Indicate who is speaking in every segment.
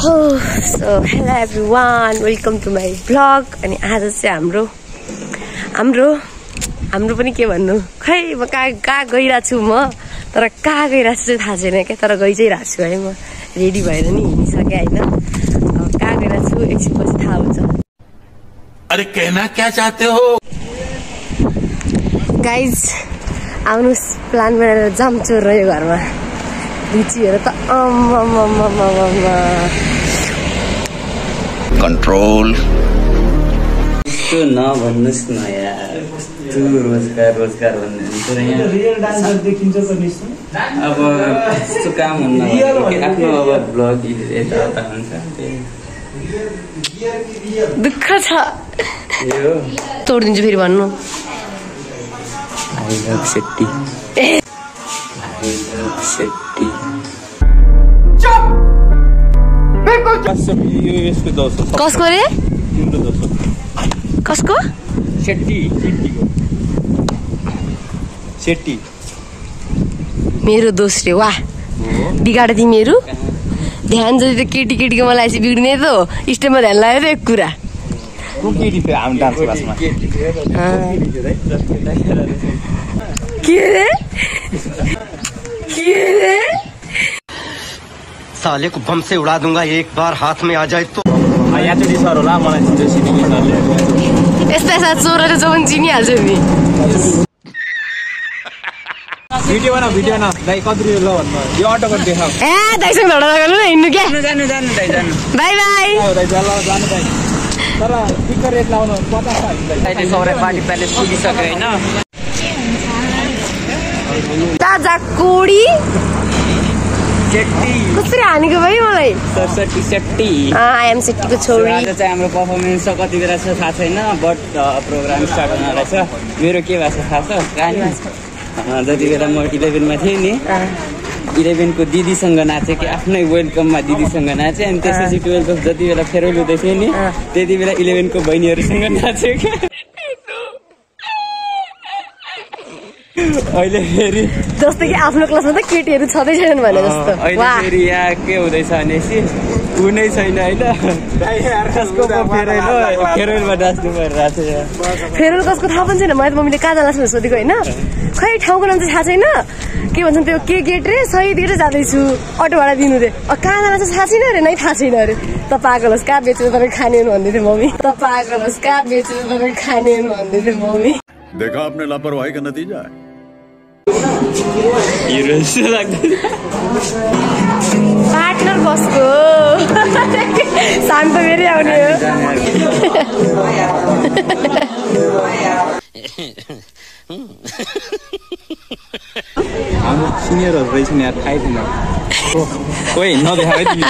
Speaker 1: हो so hello everyone welcome to my blog अनि आज चाहिँ हाम्रो हाम्रो हाम्रो पनि के भन्नु? खै म कहाँ कहाँ गइरहेको छु म? तर कहाँ गइरहेको छु चाहिँ थाहा छैन क्या तर गइ चाहिँ रहेको छु है म। रेडी भएर नि हिँडिसकेँ होइन? कहाँ गइरहेको छु एकछिनपछि थाहा हुन्छ।
Speaker 2: अरे कहना क्या चाहते हो?
Speaker 1: गाइज आउनुहोस् प्लान बनाएर जाम चोर रह्यो घरमा। लिचीहरू त अम्मा
Speaker 3: control.
Speaker 4: यस्तो नभन्नुहोस् न यार। रोजगार रोजगार भन्ने हुन्छ र यहाँ।
Speaker 5: रियल डान्सर देखिन्छ पनि यस्तो।
Speaker 4: अब यस्तो काम हुन्न आफ्नो अब ब्लग यताउता हुन्छ।
Speaker 1: दुःख छ। तोडिदिन्छु फेरि भन्नु।
Speaker 4: सेट्टी सेट्टी
Speaker 1: कसको रे कसको
Speaker 5: सेट्टी
Speaker 1: मेरो दोस्रो वाह बिगाड तिमीहरू ध्यान जति त केटी केटीको मलाई चाहिँ बिग्रिने त हो स्टेपमा ध्यान लाग्यो त एक कुरा
Speaker 5: के
Speaker 1: रे के रे
Speaker 6: साले को बम से उड़ा दूंगा एक बार हाथ में आ जाए तो।
Speaker 5: सर होला मलाई
Speaker 1: यस्ता चिनिहाल्छ नि
Speaker 5: भिडियो बना भिडियो बना दाइ कति ल? भन्नु यो अटोको
Speaker 1: ए दाइसँग झगडा नगर्नु न हिँड्नु क्या?
Speaker 4: जानु जानु दाइ जानु।
Speaker 1: बाई बाई
Speaker 5: दाइ ल जानु दाइ तर टिकट रेट लाउनु पचास
Speaker 4: अहिले सौर्य पार्टी प्यालेस पुगिसक्यो होइन
Speaker 1: ताजा कोडी कसरी हानेको भाइ मलाई?
Speaker 4: सरस्वती सेट्टी
Speaker 1: आइएम
Speaker 4: So,
Speaker 1: छोरी।
Speaker 4: आज चाहिँ हाम्रो पर्फर्मेन्स छ कति बेला छ थाहा छैन बट प्रोग्राम स्टार्ट हुन रहेछ मेरो के भएको छ थाहा छ? कहानी? जति बेला म इलेभेनमा थिएँ नि इलेभेनको दिदीसँग नाचेँ कि आफ्नै वेलकममा दिदीसँग नाचेँ अनि त्यसपछि टुवेल्भ जति बेला फेरवेल हुँदै थियो नि त्यति बेला इलेभेनको बहिनीहरूसँग नाचेँ क्या अहिले फेरि
Speaker 1: जस्तो कि आफ्नो क्लासमा त केटीहरू छँदै छैनन् भने जस्तो।
Speaker 4: अहिले फेरि यहाँ के हुँदैछ भनेपछि ऊ नै छैन होइन? फेरवेलमा नाच्नु परिरहेको छ
Speaker 1: फेरवेल कसको थाहा पनि छैन। मैले त मम्मीले कहाँ जाँदा सोधेको होइन? खै ठाउँको नाम चाहिँ थाहा छैन? के भन्छन् त्यो के गेट रे? सही दिएर जाँदैछु। अटो भाडा दिनु रे कहाँ जाँदा चाहिँ थाहा छैन अरे? नै थाहा छैन अरे। त पागल होस् कहाँ बेचेर तपाईँ खाने भन्दै थियो मम्मी। त पागल होस् कहाँ बेचेर तपाईँ खाने भन्दै थियो मम्मी।
Speaker 2: देखा आपने लापरवाही का नतीजा। है
Speaker 4: हिरो जस्तो लाग्दैन
Speaker 1: पार्टनर कसको शान्त फेरि आउने हो
Speaker 5: हाम्रो सिनियरहरू रहेछ नि यार थाहै थिएन ओइ नदेखाए तिमी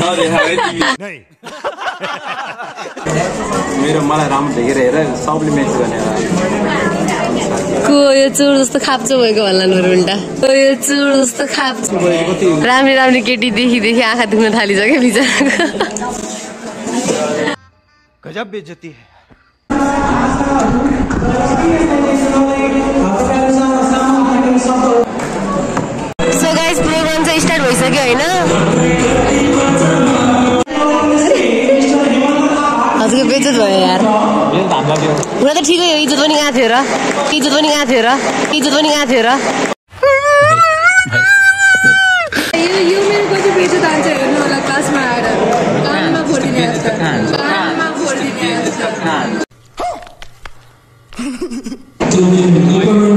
Speaker 5: नदेखाए तिमी मेरो मलाई राम्रो देखेर हेर सबले म्याच गर्ने
Speaker 1: को यो चुर जस्तो खाप्चो भएको भन्ला बरु उल्टा को यो चुर जस्तो खाप्चो राम्री राम्री केटी देखि देखि आँखा दुख्न थालिसक्यो बिचराको।
Speaker 6: गजब है।
Speaker 1: सो गाइस प्रोग्राम चाहिँ स्टार्ट भइसक्यो होइन? हुन त ठिकै हो इज़्ज़त पनि कहाँ थियो र इज़्ज़त पनि कहाँ थियो र इज़्ज़त पनि कहाँ थियो र
Speaker 7: यो यो मेरो कति पेज जान्छ हेर्नु होला क्लासमा आएर कानमा फोडिदिने कानमा फोडिदिने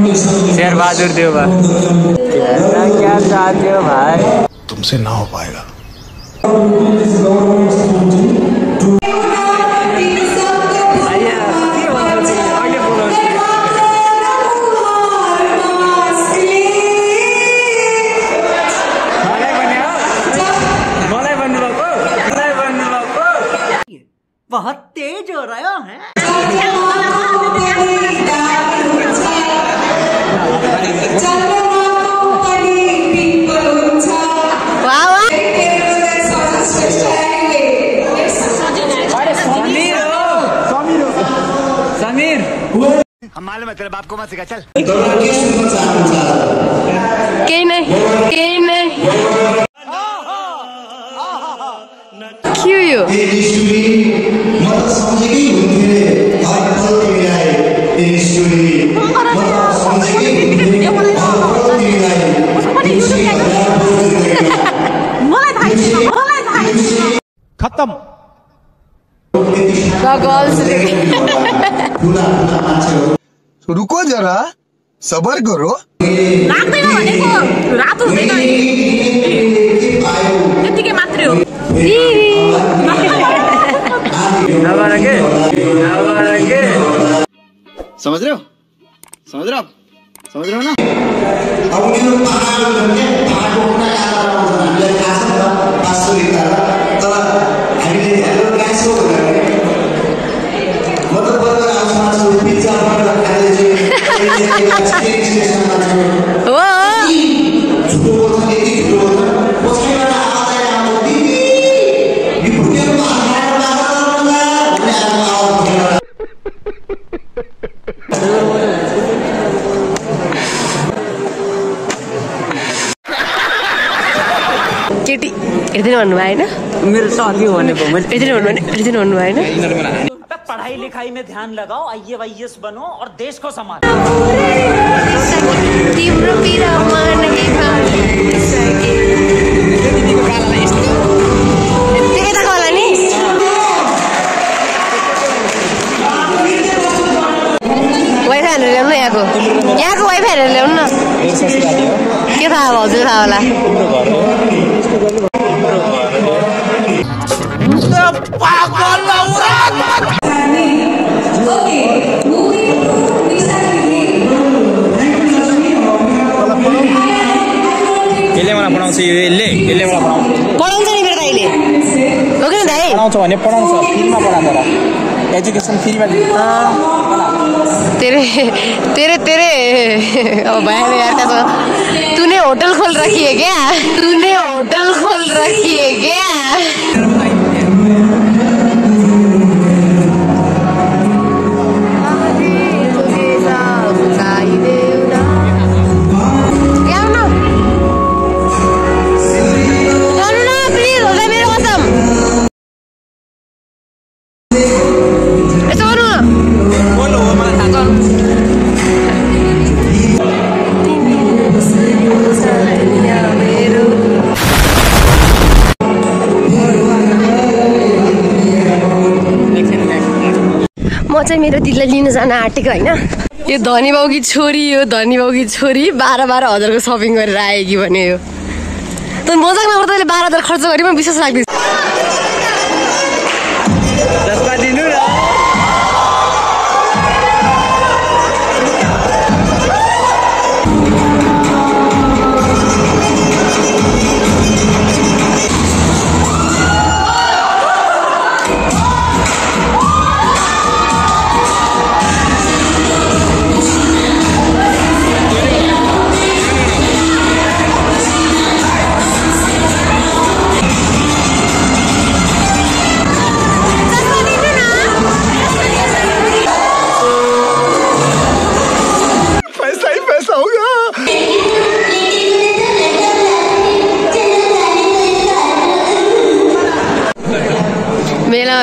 Speaker 7: जस्तो
Speaker 4: शेरबहादुर देवा क्या चाहते हो भाई?
Speaker 2: तुमसे ना हो पाएगा।
Speaker 1: वाह वाह
Speaker 4: समीर
Speaker 6: हम मालूम है तेरे बाप को मत सिखा चल।
Speaker 1: कहीं नै
Speaker 8: रुको जरा सबर करो
Speaker 9: लाग्दैन भनेको रातो हुँदैन त्यतिकै मात्रै हो
Speaker 5: समझ रहे हो समझ रहे हो समझ रहे हो ना
Speaker 3: अब मेरो पहाड भन्ने पहाडको कुना आधार आउँछ हामीलाई थाहा छ नि त वास्तविकता तर हामीले गाँसो भनेर
Speaker 1: केटी यति नै भन्नुभयो होइन
Speaker 4: मेरो साथी भनेको
Speaker 1: यति नै भन्नुभयो होइन यति नै भन्नुभयो होइन
Speaker 10: पढ़ाई लिखाई में ध्यान लगाओ आई वाईएस बनो और देश को संभालो।
Speaker 1: तिम्रो पिरा मन बिफाइसके। त्यो यताको होला नि वाइफाई हालेर ल्याउनु न? यहाँको यहाँको वाइफाई हालेर ल्याउनु न के थाहा अब हजुर थाहा होला
Speaker 5: पढाउँछ यो यसले? यसले मलाई पढाउँछ।
Speaker 1: पढाउँछ नि मेरो दाइले। हो कि दाइ?
Speaker 5: पढाउँछ भने पढाउँछ फ्रीमा पढाउँछ र एजुकेसन फ्रीमा दिन्छ।
Speaker 1: तेरे तेरे तेरे। अब ने यार कैसा तूने होटल खोल रखी है क्या? तूने चाहिँ मेरो दिदीलाई लिन जान आँटेको होइन। यो धनी बाउकी छोरी यो धनी बाउकी छोरी बाह्र बाह्र हजारको सपिङ गरेर आयो कि भने यो। त मजाक नगर तैँले बाह्र हजार खर्च गरी म विश्वास लाग्दैछ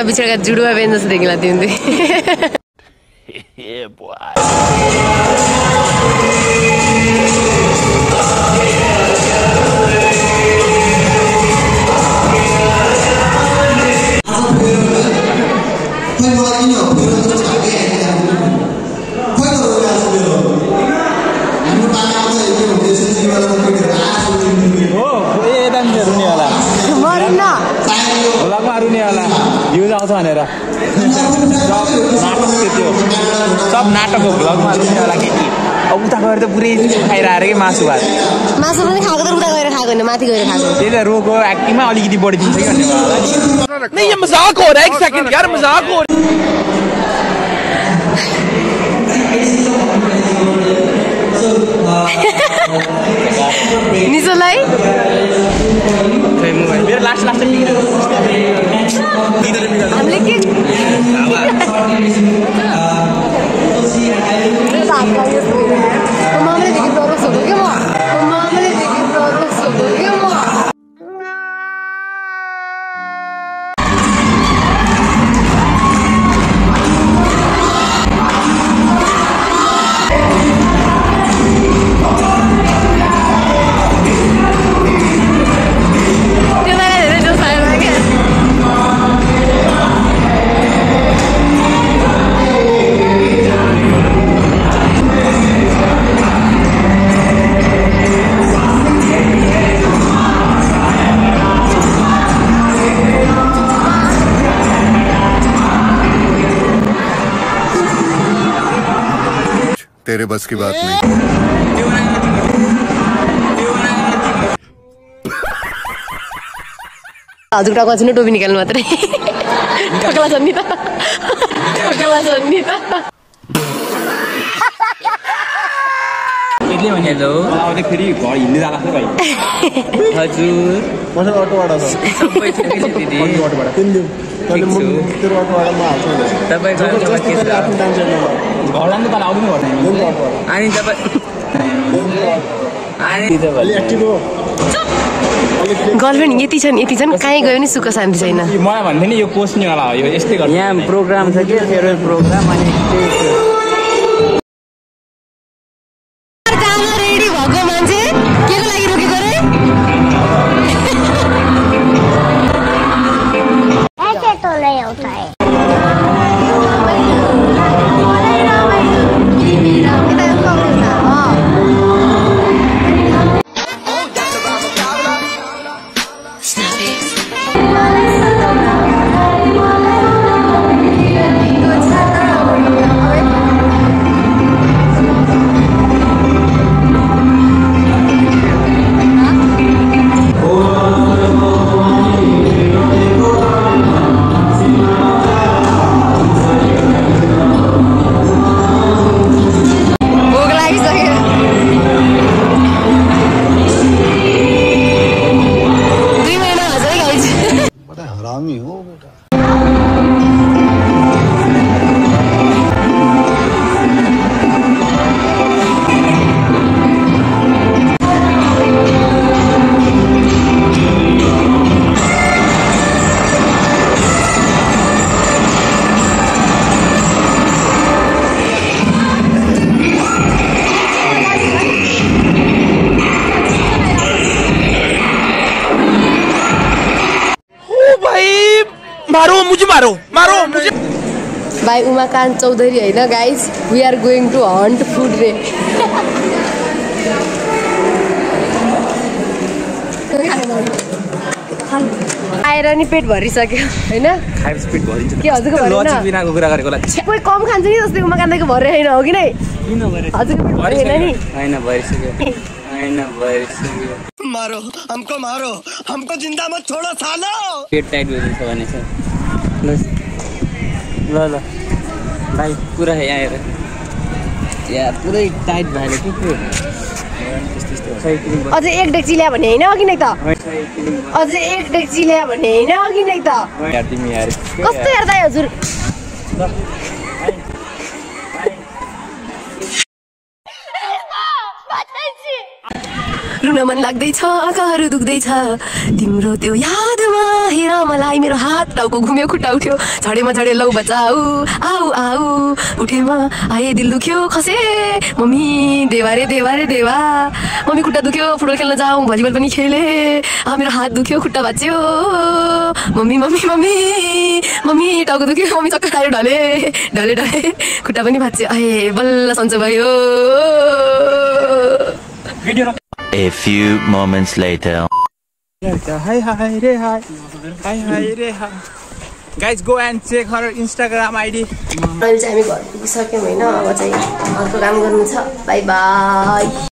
Speaker 1: मेलामा बिचरा जुडुवा बेन
Speaker 5: हो भ्लगमा रुनेवाला केटी अब उता गएर त पुरै खाइरहेको कि मासु भात
Speaker 1: मासु पनि खाएको त उता गएर खाएको होइन माथि गएर खाएको
Speaker 5: त्यही त रोगको एक्टिङमा अलिकति बढी दिन्छ कि भन्ने भयो होला नि। नहीं ये मजाक हो रहा है एक सेकंड यार मजाक हो
Speaker 1: निसोलाई
Speaker 5: मेरो लास्ट लास्ट
Speaker 1: हामीले के
Speaker 2: तेरे बस की बात नहीं
Speaker 1: हजुर टाउको चाहिँ टोपी निकाल्नु मात्रै टोकला छन् नि त छन् नि त।
Speaker 4: हेलो आउँदै फेरि घर हिँड्दै जाला भाइ हजुर। सबै ठिकै छ दिदी। ठिक छु तपाईँको हालखबर के छ
Speaker 5: घरलाई नि त तल आउँदैन गर्दैन
Speaker 4: अनि तपाईँ
Speaker 1: गर्लफ्रेन्ड यति छन् यति छन् कहीँ गयो नि सुख शान्ति छैन
Speaker 5: मलाई भन्थ्यो नि यो पोस्नेवाला हो यो यस्तै गर्छ
Speaker 4: यहाँ प्रोग्राम छ कि फेयरवेल प्रोग्राम अनि
Speaker 5: मारो मारो मुझे
Speaker 1: भाइ उमाकान्त चौधरी होइन guys we are going to hunt food रे। आएर नि पेट भरिसक्यो होइन? के हजुरको
Speaker 5: बिनाको कुरा गरेको
Speaker 1: कोही कम खान्छ नि जस्तै उमाकान्तको भरे होइन हो कि नै?
Speaker 4: किन भरे?
Speaker 1: हजुरको पेट भरे होइन नि।
Speaker 4: होइन भइसक्यो होइन भइसक्यो
Speaker 6: मारो हमको मारो। हमको जिंदा मत छोड़ो सालो।
Speaker 4: पेट टाइट भइरहेछ भने चाहिँ ल ल। भाइ पुरा यहाँ हेर या पुरै टाइट भएर के? के?
Speaker 1: अझै एक डेक्ची ल्या भने होइन अघि नै त? अझै एक डेक्ची ल्या भने होइन अघि नै त? कस्तो हेर्दा हजुर? रुन मन लाग्दैछ आँखाहरू दुख्दैछ। तिम्रो त्यो यादमा हेर मलाई मेरो हात टाउको घुम्यो खुट्टा उठ्यो। झडेमा झडे लौ बच्चा आऊ आऊ उठेमा आए दिल दुख्यो खसे। मम्मी देवा रे देवा रे देवा। मम्मी खुट्टा दुख्यो फुटबल खेल्न जाउँ भलिबल पनि खेले। आ मेरो हात दुख्यो खुट्टा भाँच्यो मम्मी मम्मी मम्मी मम्मी टाउको दुख्यो मम्मी चक्कर आयो ढले ढले ढले। खुट्टा पनि भाँच्यो आए बल्ल सन्चो भयो।
Speaker 11: A few moments later.
Speaker 5: Hi hi रे हाई हाई हाई रे hi guys go and check her Instagram ID
Speaker 1: अहिले चाहिँ हामी घर पुगिसक्यौँ होइन अब चाहिँ अर्को काम गर्नु छ बाई बाई